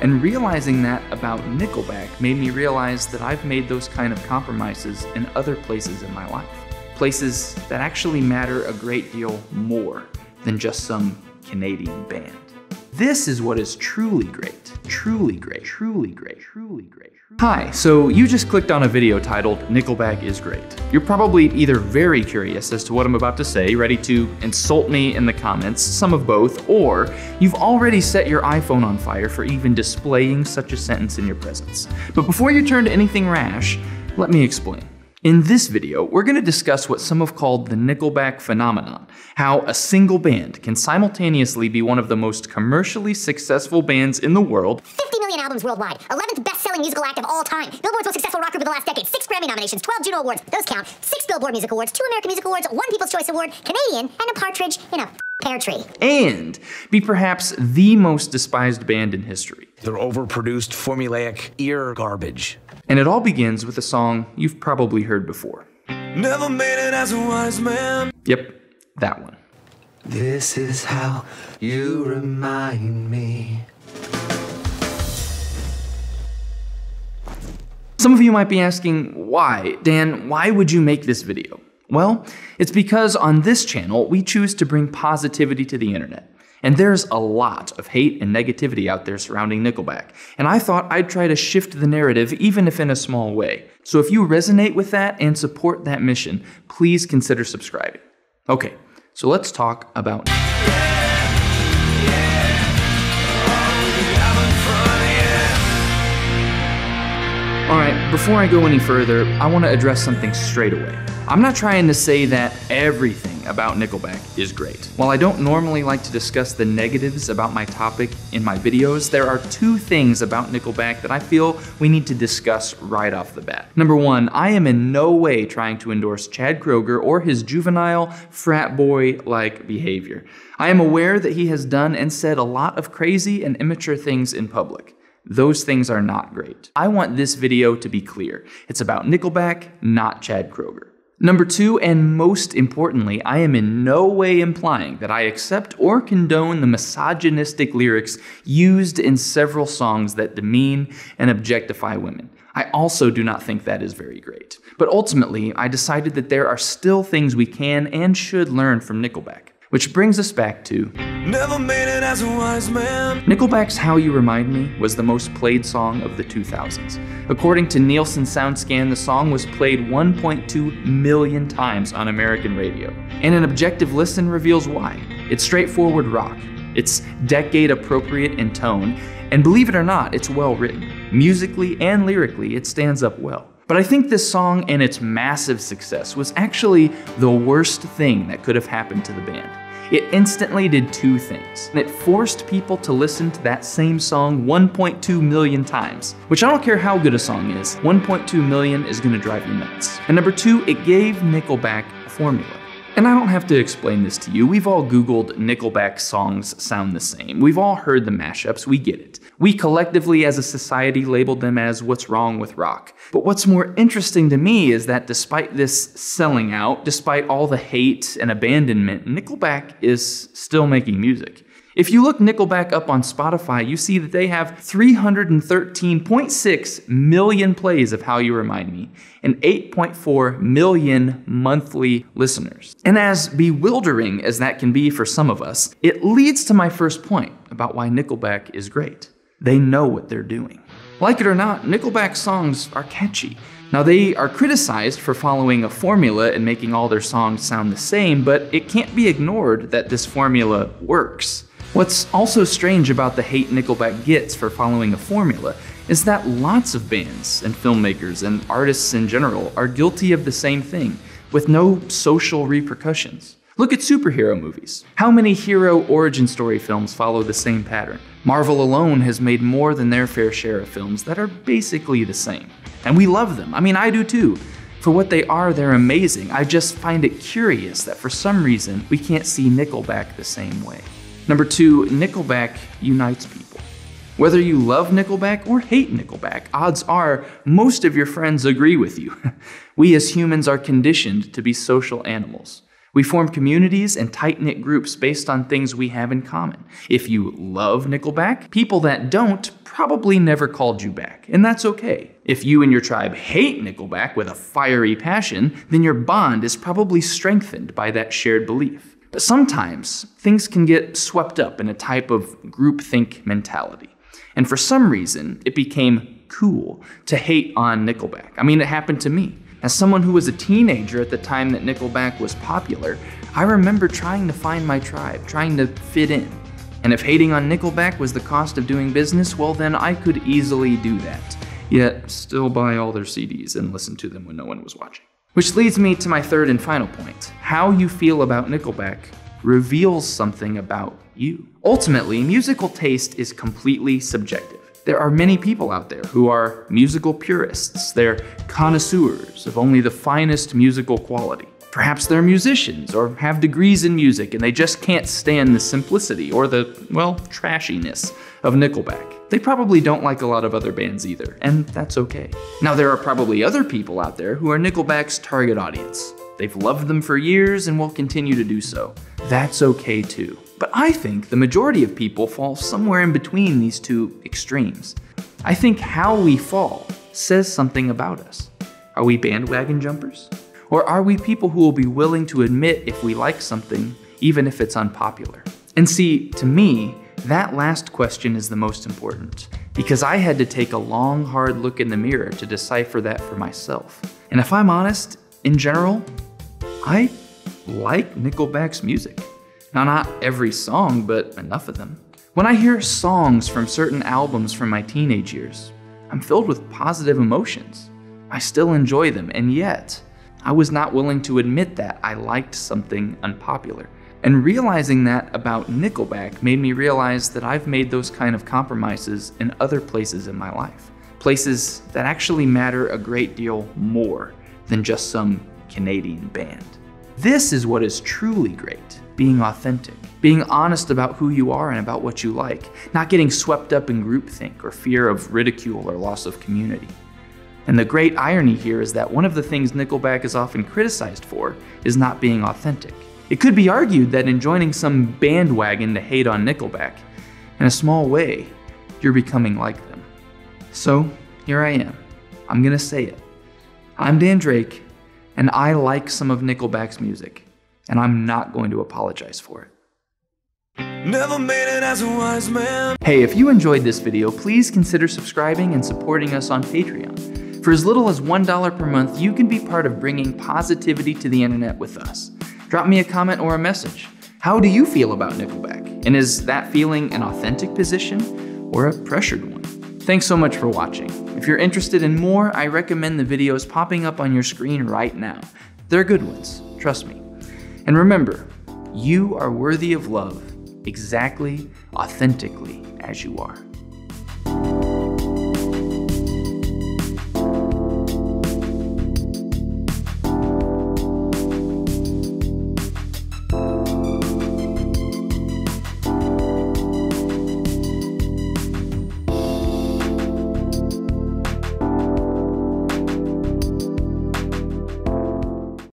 And realizing that about Nickelback made me realize that I've made those kind of compromises in other places in my life. Places that actually matter a great deal more than just some Canadian band. This is what is truly great, truly great, truly great, truly great. Hi, so you just clicked on a video titled Nickelback is Great. You're probably either very curious as to what I'm about to say, ready to insult me in the comments, some of both, or you've already set your iPhone on fire for even displaying such a sentence in your presence. But before you turn to anything rash, let me explain. In this video, we're going to discuss what some have called the Nickelback phenomenon, how a single band can simultaneously be one of the most commercially successful bands in the world, 50 million albums worldwide, 11th best-selling musical act of all time, Billboard's most successful rock group of the last decade, 6 Grammy nominations, 12 Juno Awards, those count, 6 Billboard Music Awards, 2 American Music Awards, 1 People's Choice Award, Canadian, and a partridge in a pear tree. and be perhaps the most despised band in history. They're overproduced, formulaic ear garbage. And it all begins with a song you've probably heard before. Never made it as a wise man. Yep, that one. This is how you remind me. Some of you might be asking, why? Dan, why would you make this video? Well, it's because on this channel, we choose to bring positivity to the internet. And there's a lot of hate and negativity out there surrounding Nickelback. And I thought I'd try to shift the narrative, even if in a small way. So if you resonate with that and support that mission, please consider subscribing. Okay, so let's talk about. All right, before I go any further, I want to address something straight away. I'm not trying to say that everything about Nickelback is great. While I don't normally like to discuss the negatives about my topic in my videos, there are two things about Nickelback that I feel we need to discuss right off the bat. Number one, I am in no way trying to endorse Chad Kroeger or his juvenile frat boy like behavior. I am aware that he has done and said a lot of crazy and immature things in public. Those things are not great. I want this video to be clear. It's about Nickelback, not Chad Kroeger. Number two, and most importantly, I am in no way implying that I accept or condone the misogynistic lyrics used in several songs that demean and objectify women. I also do not think that is very great. But ultimately, I decided that there are still things we can and should learn from Nickelback. Which brings us back to Never made it as a wise man. Nickelback's How You Remind Me was the most played song of the 2000s. According to Nielsen SoundScan, the song was played 1.2 million times on American radio. And an objective listen reveals why. It's straightforward rock, it's decade appropriate in tone, and believe it or not, it's well written. Musically and lyrically, it stands up well. But I think this song and its massive success was actually the worst thing that could have happened to the band. It instantly did two things. It forced people to listen to that same song 1.2 million times, which I don't care how good a song is, 1.2 million is gonna drive you nuts. And number two, it gave Nickelback a formula. And I don't have to explain this to you. We've all Googled Nickelback songs sound the same. We've all heard the mashups. We get it. We collectively as a society labeled them as what's wrong with rock. But what's more interesting to me is that despite this selling out, despite all the hate and abandonment, Nickelback is still making music. If you look Nickelback up on Spotify, you see that they have 313.6 million plays of How You Remind Me and 8.4 million monthly listeners. And as bewildering as that can be for some of us, it leads to my first point about why Nickelback is great. They know what they're doing. Like it or not, Nickelback songs are catchy. Now, they are criticized for following a formula and making all their songs sound the same, but it can't be ignored that this formula works. What's also strange about the hate Nickelback gets for following a formula is that lots of bands and filmmakers and artists in general are guilty of the same thing, with no social repercussions. Look at superhero movies. How many hero origin story films follow the same pattern? Marvel alone has made more than their fair share of films that are basically the same. And we love them. I mean, I do too. For what they are, they're amazing. I just find it curious that for some reason we can't see Nickelback the same way. Number two, Nickelback unites people. Whether you love Nickelback or hate Nickelback, odds are most of your friends agree with you. we as humans are conditioned to be social animals. We form communities and tight knit groups based on things we have in common. If you love Nickelback, people that don't probably never called you back, and that's okay. If you and your tribe hate Nickelback with a fiery passion, then your bond is probably strengthened by that shared belief. But sometimes things can get swept up in a type of groupthink mentality. And for some reason, it became cool to hate on Nickelback. I mean, it happened to me. As someone who was a teenager at the time that Nickelback was popular, I remember trying to find my tribe, trying to fit in. And if hating on Nickelback was the cost of doing business, well, then I could easily do that. Yet, still buy all their CDs and listen to them when no one was watching. Which leads me to my third and final point. How you feel about Nickelback reveals something about you. Ultimately, musical taste is completely subjective. There are many people out there who are musical purists. They're connoisseurs of only the finest musical quality. Perhaps they're musicians or have degrees in music and they just can't stand the simplicity or the, well, trashiness of Nickelback. They probably don't like a lot of other bands either, and that's okay. Now, there are probably other people out there who are Nickelback's target audience. They've loved them for years and will continue to do so. That's okay too. But I think the majority of people fall somewhere in between these two extremes. I think how we fall says something about us. Are we bandwagon jumpers? Or are we people who will be willing to admit if we like something, even if it's unpopular? And see, to me, that last question is the most important, because I had to take a long, hard look in the mirror to decipher that for myself. And if I'm honest, in general, I like Nickelback's music. Now, not every song, but enough of them. When I hear songs from certain albums from my teenage years, I'm filled with positive emotions. I still enjoy them, and yet, I was not willing to admit that I liked something unpopular. And realizing that about Nickelback made me realize that I've made those kind of compromises in other places in my life. Places that actually matter a great deal more than just some Canadian band. This is what is truly great being authentic, being honest about who you are and about what you like, not getting swept up in groupthink or fear of ridicule or loss of community. And the great irony here is that one of the things Nickelback is often criticized for is not being authentic. It could be argued that in joining some bandwagon to hate on Nickelback, in a small way, you're becoming like them. So, here I am. I'm gonna say it. I'm Dan Drake, and I like some of Nickelback's music, and I'm not going to apologize for it. Never made it as a wise man. Hey, if you enjoyed this video, please consider subscribing and supporting us on Patreon. For as little as $1 per month, you can be part of bringing positivity to the internet with us. Drop me a comment or a message. How do you feel about Nickelback? And is that feeling an authentic position or a pressured one? Thanks so much for watching. If you're interested in more, I recommend the videos popping up on your screen right now. They're good ones, trust me. And remember, you are worthy of love exactly, authentically as you are.